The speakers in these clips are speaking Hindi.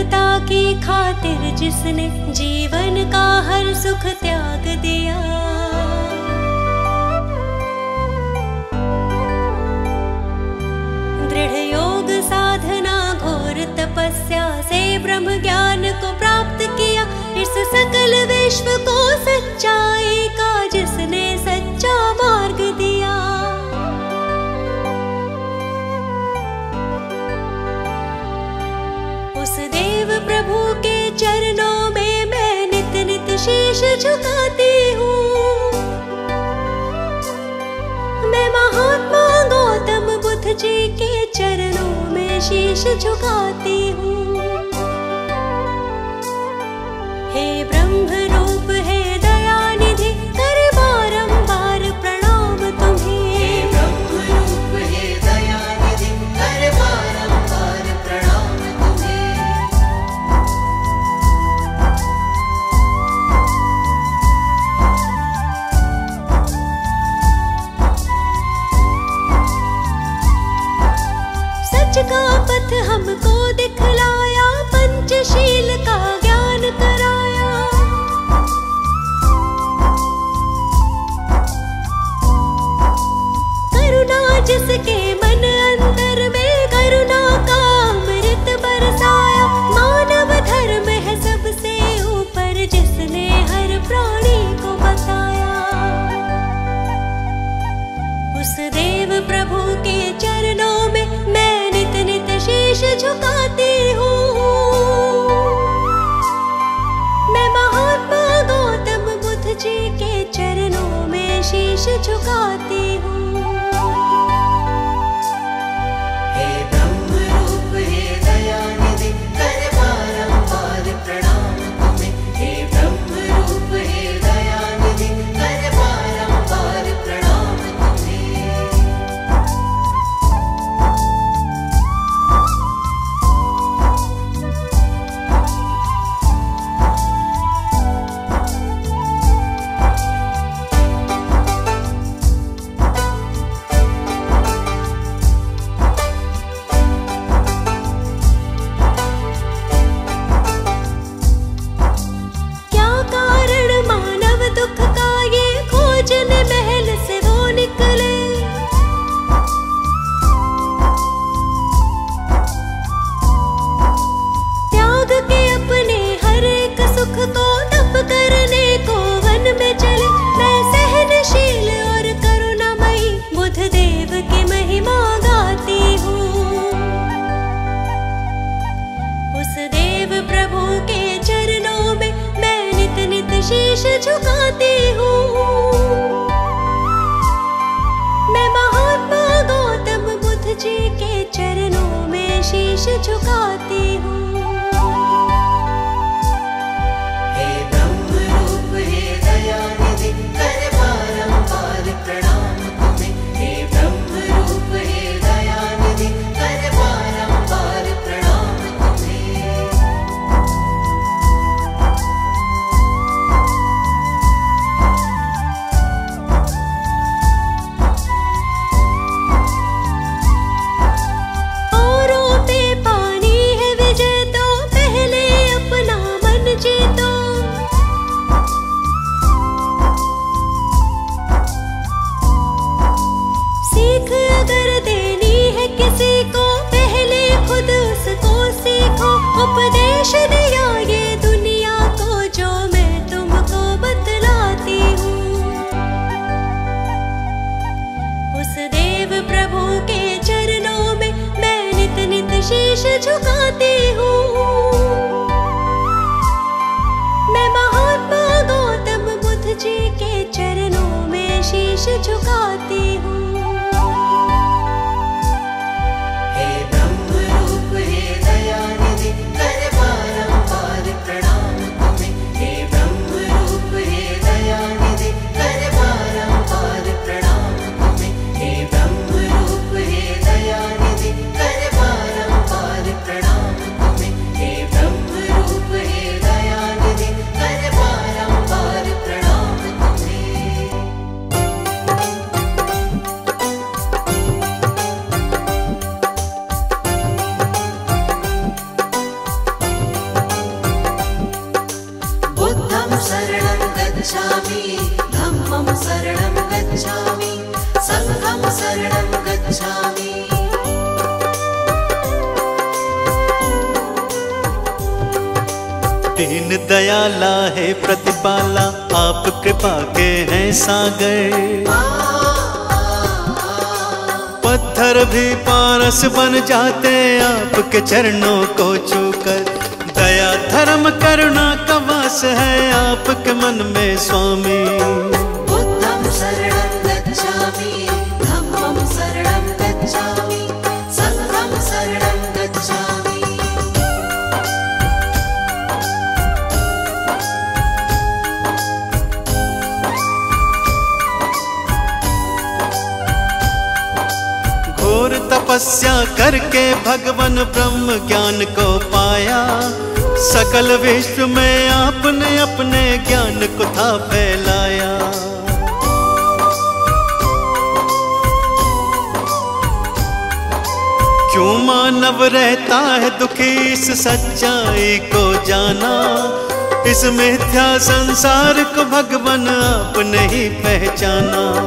मानवता की खातिर जिसने जीवन का हर सुख त्याग दिया। दृढ़ योग साधना घोर तपस्या से ब्रह्म ज्ञान को प्राप्त किया। इस सकल विश्व को सच्चाई का जिसने सच्चा शीश झुकाती हूँ। मैं महात्मा गौतम बुद्ध जी के चरणों में शीश झुकाती हूँ। हे ब्रह्म दीन दयाला है प्रतिपाला आप कृपा के हैं सागर। पत्थर भी पारस बन जाते आपके चरणों को चू धर्म करुणा का वास है आपके मन में स्वामी। घोर तपस्या करके भगवान ब्रह्म ज्ञान को पाया। सकल विश्व में आपने अपने ज्ञान को था फैलाया। क्यों मानव रहता है दुखी इस सच्चाई को जाना? इस मिथ्या संसार को भगवान आपने ही पहचाना।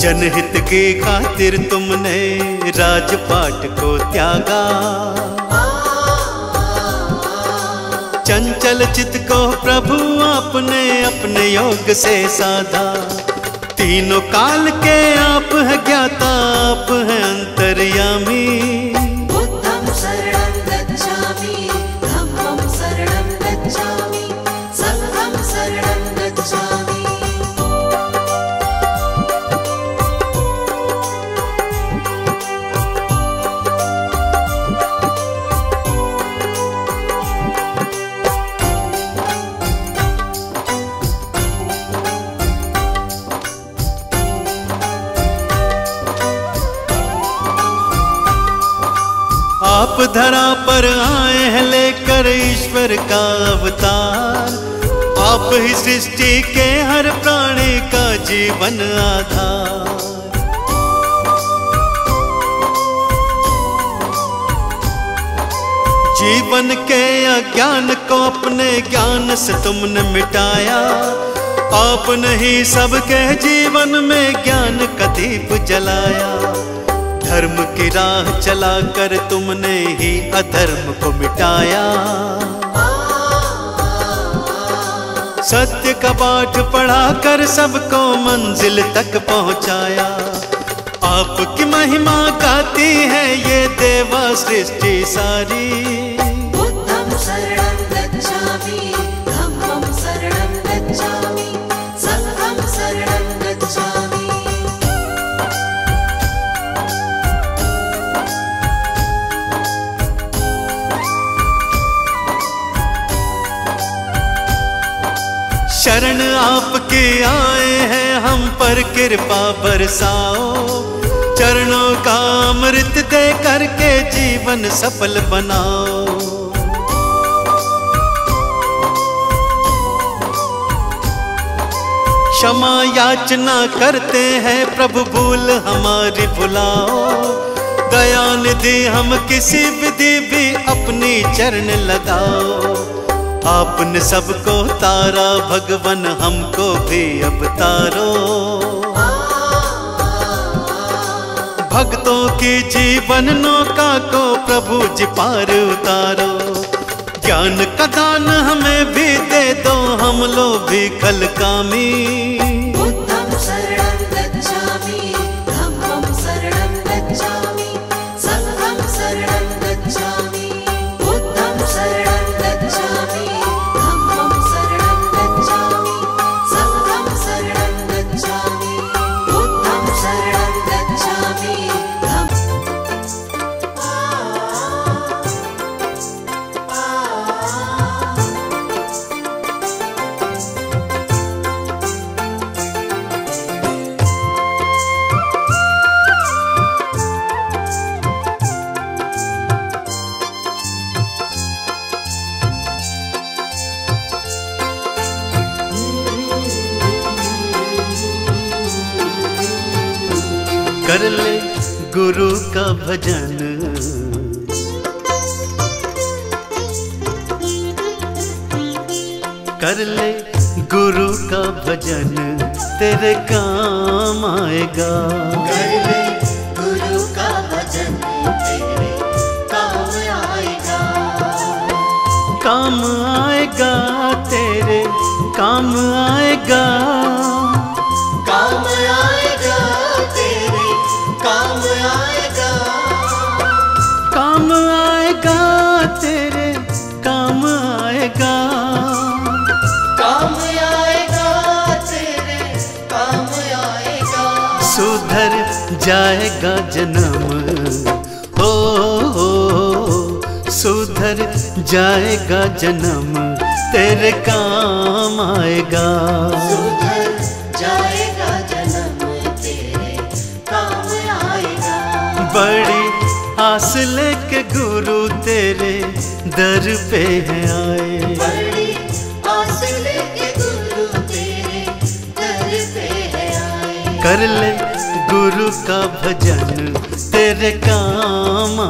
जनहित की खातिर तुमने राजपाट को त्यागा। चंचल चित को प्रभु आपने अपने योग से साधा। तीनों काल के आप है ज्ञाता, आप है अंतर्यामी। धरा पर आए हैं लेकर ईश्वर का अवतार। आप ही सृष्टि के हर प्राणी का जीवन आधार। जीवन के अज्ञान को अपने ज्ञान से तुमने मिटाया। आपने ही सबके जीवन में ज्ञान का दीप जलाया। धर्म की राह चलाकर तुमने ही अधर्म को मिटाया। सत्य का पाठ पढ़ाकर सबको मंजिल तक पहुँचाया। आपकी महिमा गाती है ये देवा सृष्टि सारी। शरण आपके आए हैं, हम पर कृपा बरसाओ। चरणों का अमृत दे करके जीवन सफल बनाओ। क्षमा याचना करते हैं, प्रभु भूल हमारी भुलाओ। दया निधि हम किसी विधि भी अपनी चरण लगाओ। आपने सबको तारा, भगवन हमको भी अब तारो। भक्तों के जीवन नौका को प्रभु जी पार उतारो। ज्ञान का दान हमें भी दे दो, हम लोग भी कल गुरु का भजन। कर ले गुरु का भजन तेरे काम आएगा। कर ले गुरु का भजन तेरे काम आएगा। काम आएगा तेरे काम आएगा जाएगा जन्म। हो हो सुधर जाएगा जन्म। तेरे काम आएगा। सुधर जाएगा जन्म तेरे काम आएगा। बड़ी आस लेके गुरु तेरे दर पे हैं आए। बड़ी आस लेके गुरु तेरे दर पे है आए। कर ले का भजन तेरे काम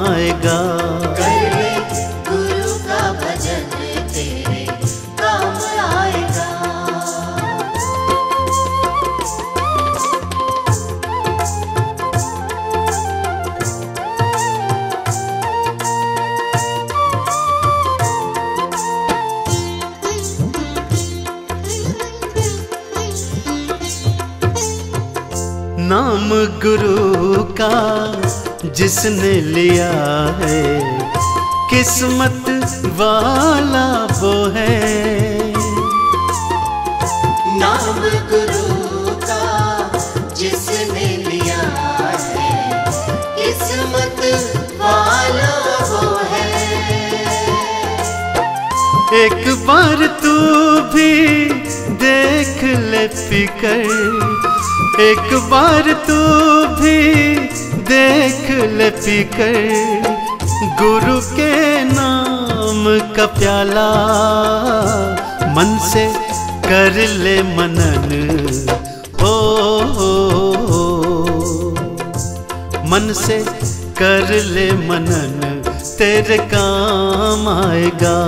जिसने लिया है? किस्मत वाला वो है। नाम गुरु का जिसने लिया है किस्मत वाला वो है। एक बार तू भी देख ले पीकर एक बार तू भी देख ले पीकर गुरु के नाम का प्याला। मन से कर ले मनन हो, हो मन से कर ले मनन तेरे काम आएगा।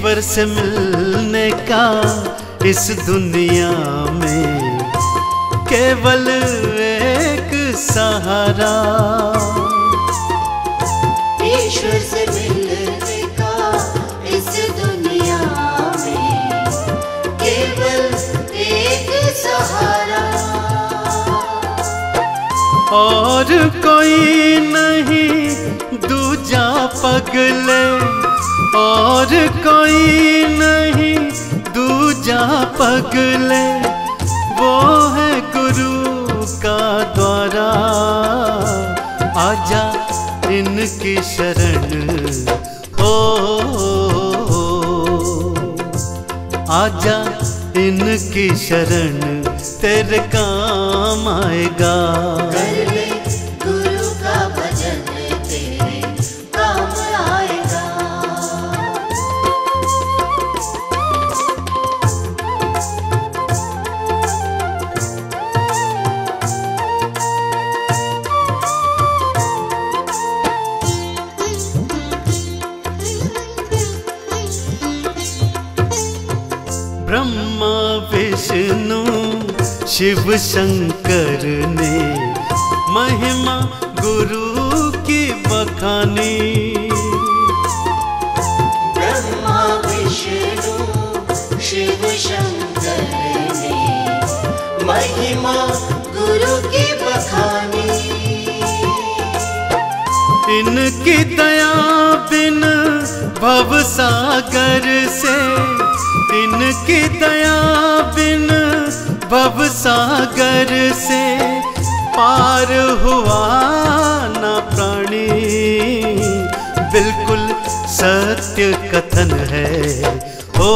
ईश्वर से मिलने का इस दुनिया में केवल एक सहारा। ईश्वर से मिलने का इस दुनिया में केवल एक सहारा। और कोई नहीं दूजा पगले और कोई नहीं, दूजा पगले, वो है गुरु का द्वारा। आजा इनकी शरण हो। आजा इनकी शरण, तेरे काम आएगा। ब्रह्मा विष्णु शिव शंकर ने महिमा गुरु की बखानी। ब्रह्मा विष्णु शिव शंकर ने महिमा गुरु की बखानी। इनकी दया भव सागर से, इनकी दया बिन भव सागर से पार हुआ न प्राणी। बिल्कुल सत्य कथन है हो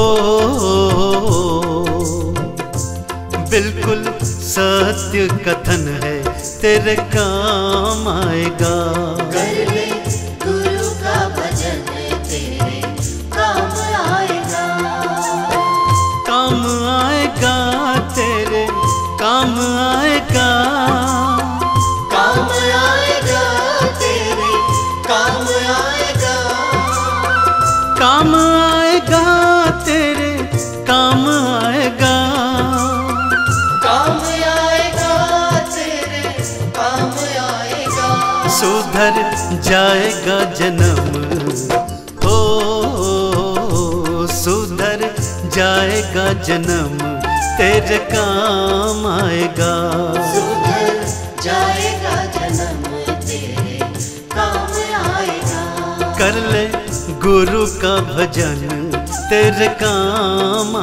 बिल्कुल सत्य कथन है, तेरे काम आएगा। सुधर जाएगा जन्म। हो सुधर जाएगा जन्म। तेरे काम आएगा। सुधर जाएगा जन्म तेरे काम आएगा। कर ले गुरु का भजन तेरे काम